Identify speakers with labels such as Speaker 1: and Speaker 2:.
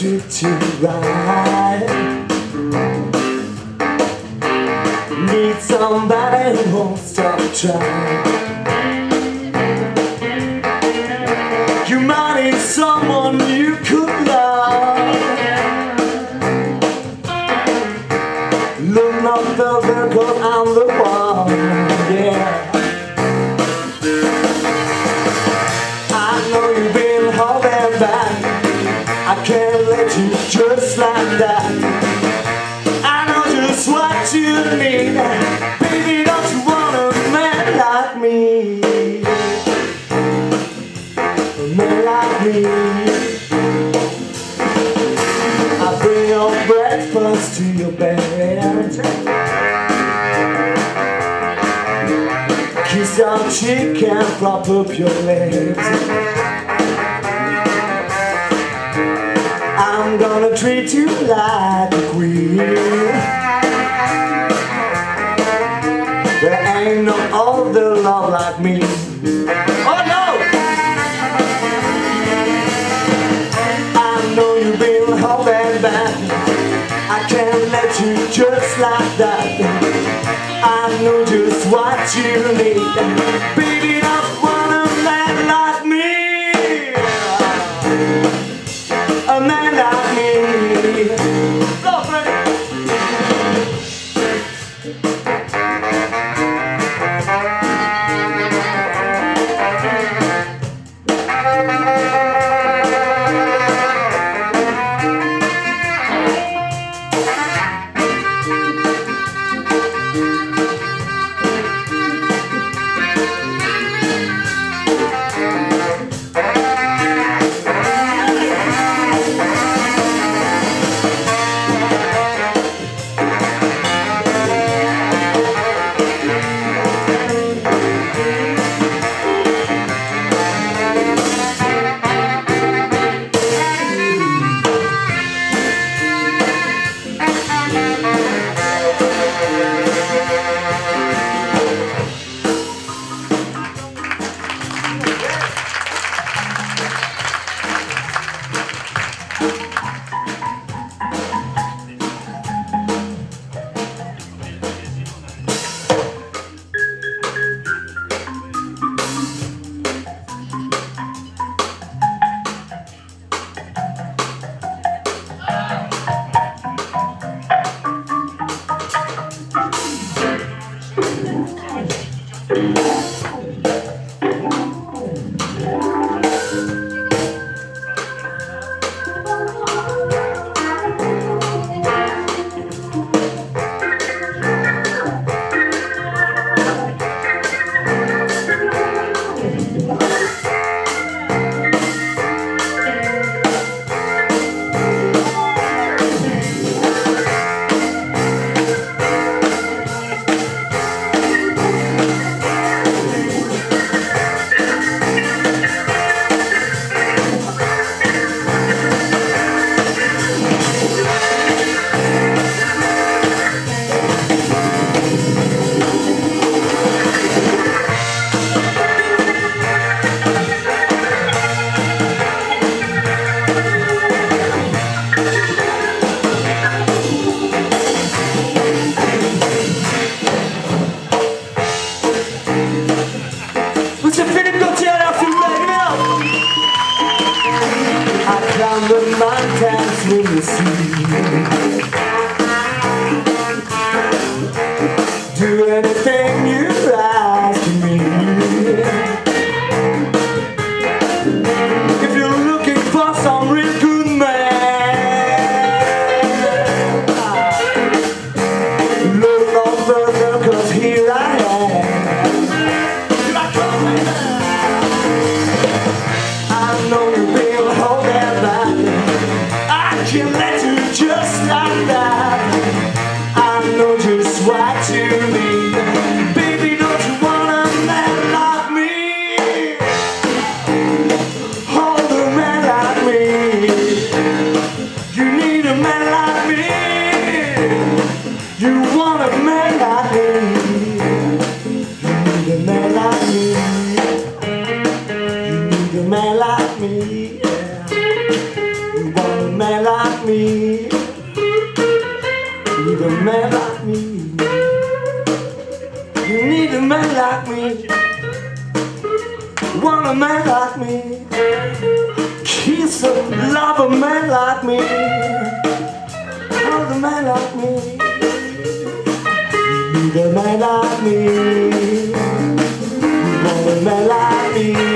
Speaker 1: you right Need somebody who won't stop trying. You might need someone you Kiss your cheek and prop up your legs. I'm gonna treat you like a queen. There ain't no other love like me just like that. I know just what you need Do anything you ask me. If you're looking for some real good. a man like me. Need a man like me. You need a man like me. Want a man like me? Kiss and love a man like me. Want a man like me. You need a man like me. Want a man like me.